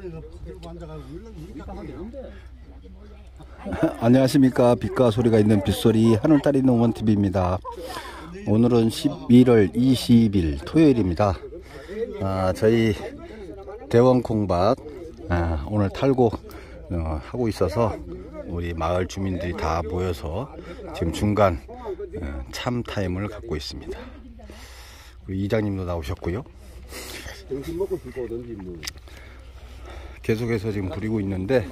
머리가 들고 앉아가지고 이렇게 하면 안녕하십니까. 빛과 소리가 있는 빗소리 하늘따리 농원TV입니다. 오늘은 11월 20일 토요일입니다. 아, 저희 대원콩밭 아, 오늘 탈곡 어, 하고 있어서 우리 마을 주민들이 다 모여서 지금 중간 어, 참 타임을 갖고 있습니다. 우리 이장님도 나오셨고요 계속해서 지금 부리고 있는데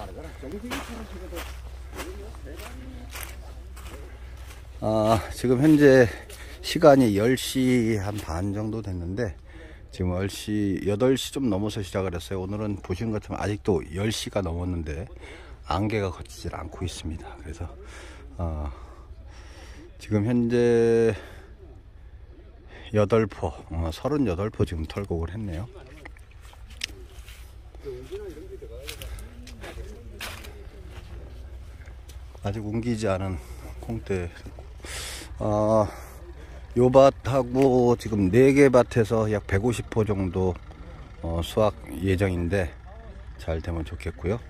아, 지금 현재 시간이 10시 한 반 정도 됐는데 지금 10시, 8시 좀 넘어서 시작을 했어요. 오늘은 보시는 것처럼 아직도 10시가 넘었는데 안개가 걷히질 않고 있습니다. 그래서 어, 지금 현재 8포, 어, 38포 지금 털곡을 했네요. 아직 옮기지 않은 콩대 어, 요 밭하고 지금 4개 밭에서 약 150호 정도 어, 수확 예정인데 잘 되면 좋겠고요.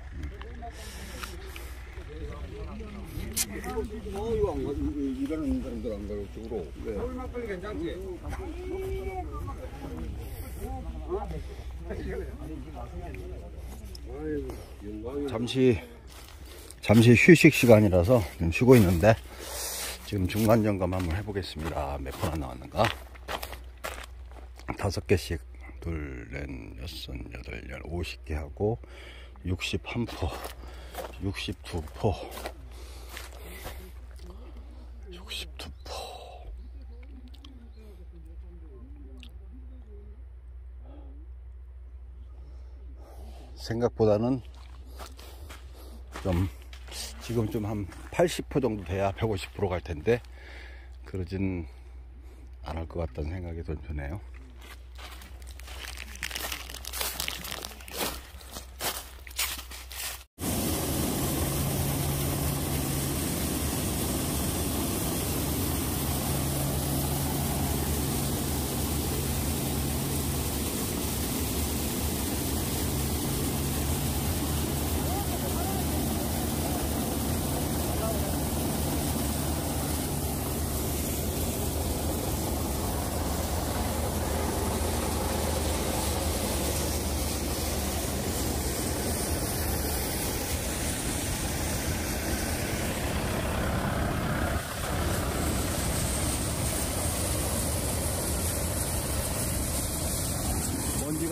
잠시 잠시 휴식 시간이라서 좀 쉬고 있는데 지금 중간 점검 한번 해보겠습니다. 몇번 나왔는가? 다섯 개씩. 둘, 넷, 여섯, 여덟, 열, 오십 개 하고 61포 62포 62포. 생각보다는 좀 지금 좀 한 80% 정도 돼야 150%갈 텐데 그러진 않을 것 같다는 생각이 좀 드네요.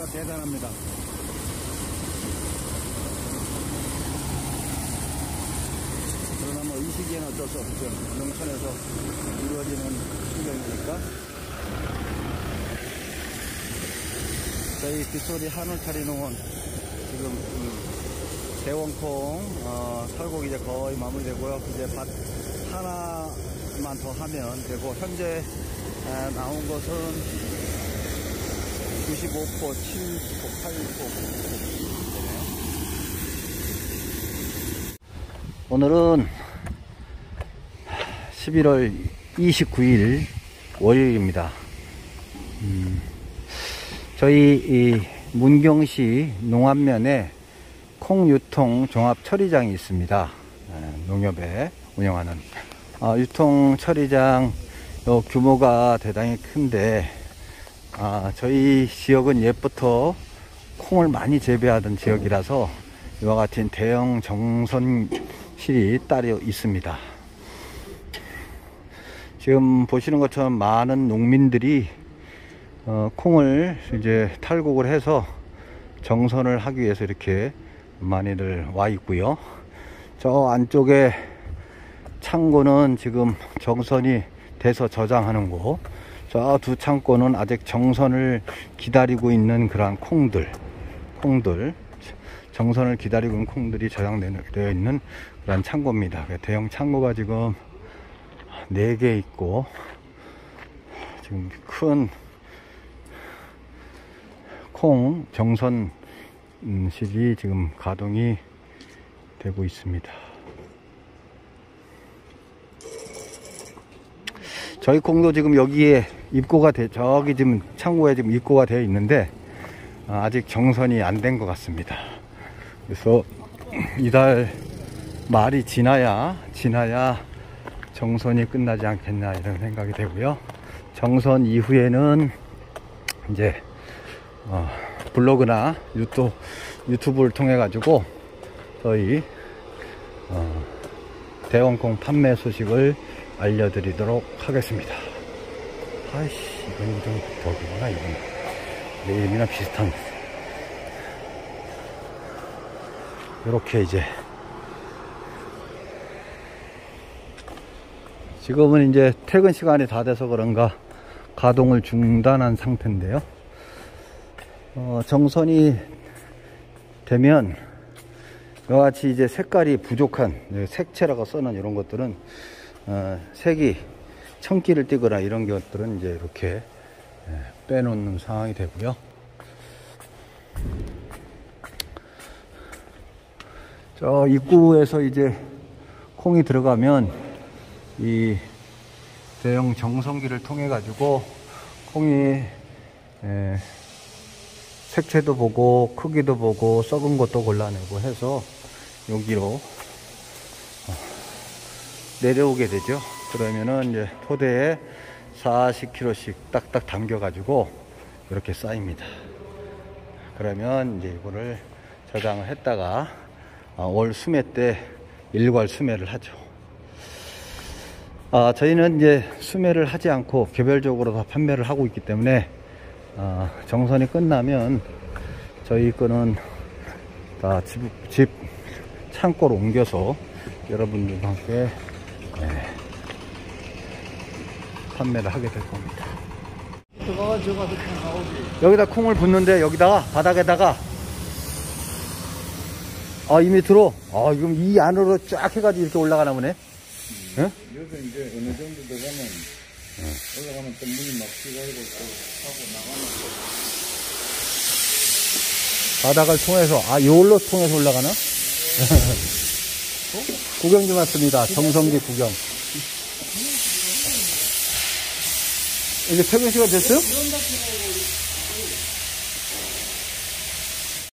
먼지가 대단합니다. 그러나 뭐 이 시기에는 어쩔 수 없죠. 농촌에서 이루어지는 풍경이니까. 저희 빗소리 하늘차리 농원 지금 음, 대원콩 어, 탈곡 이제 거의 마무리되고요. 이제 밭 하나만 더 하면 되고 현재 에, 나온 것은 95포, 7포, 8포. 오늘은 11월 29일 월요일입니다. 음, 저희 이 문경시 농안면에 콩 유통 종합 처리장이 있습니다. 에, 농협에 운영하는 아, 유통 처리장 요 규모가 대단히 큰데 아, 저희 지역은 옛부터 콩을 많이 재배하던 지역이라서 이와 같은 대형 정선실이 따로 있습니다. 지금 보시는 것처럼 많은 농민들이 어, 콩을 이제 탈곡을 해서 정선을 하기 위해서 이렇게 많이들 와 있고요. 저 안쪽에 창고는 지금 정선이 돼서 저장하는 곳. 저 두 창고는 아직 정선을 기다리고 있는 그러한 콩들, 콩들, 정선을 기다리고 있는 콩들이 저장되어 있는 그런 창고입니다. 그 대형 창고가 지금 4개 있고, 지금 큰 콩 정선실이 지금 가동이 되고 있습니다. 저희 콩도 지금 여기에 입고가 돼, 저기 지금 창고에 지금 입고가 되어 있는데, 아, 아직 정선이 안 된 것 같습니다. 그래서 이달 말이 지나야 지나야 정선이 끝나지 않겠나 이런 생각이 되고요. 정선 이후에는 이제 어, 블로그나 유튜브 유튜브를 통해 가지고 저희 어, 대원콩 판매 소식을 알려드리도록 하겠습니다. 아이씨 이건 이름 거기구나 이건 내 이름이랑 비슷한 이렇게 이제 지금은 이제 퇴근 시간이 다 돼서 그런가 가동을 중단한 상태인데요. 어, 정선이 되면 이와 같이 이제 색깔이 부족한 네, 색채라고 써는 이런 것들은 어, 색이 청기를 띠거나 이런 것들은 이제 이렇게 예, 빼놓는 상황이 되고요. 저 입구에서 이제 콩이 들어가면 이 대형 정성기를 통해 가지고 콩이 에, 색채도 보고 크기도 보고 썩은 것도 골라내고 해서 여기로 어, 내려오게 되죠. 그러면은 이제 포대에 40kg씩 딱딱 담겨 가지고 이렇게 쌓입니다. 그러면 이제 이거를 저장을 했다가 아, 올 수매 때 일괄 수매를 하죠. 아, 저희는 이제 수매를 하지 않고 개별적으로 다 판매를 하고 있기 때문에 아, 정선이 끝나면 저희 거는 다 집, 집 창고로 옮겨서 여러분들과 함께 예, 판매를 하게 될 겁니다. 여기다 콩을 붓는데 여기다가 바닥에다가. 아 이미 들어 아 지금 이 안으로 쫙 해가지고 이렇게 올라가나 보네. 예? 여기서 이제 어느 정도 들어가면 올라가면 또 문이 막히고 또 하고 나가면 바닥을 통해서 아 요로 통해서 올라가나 구경 좀 왔습니다 정성기 구경 이제 퇴근 시간 됐어요?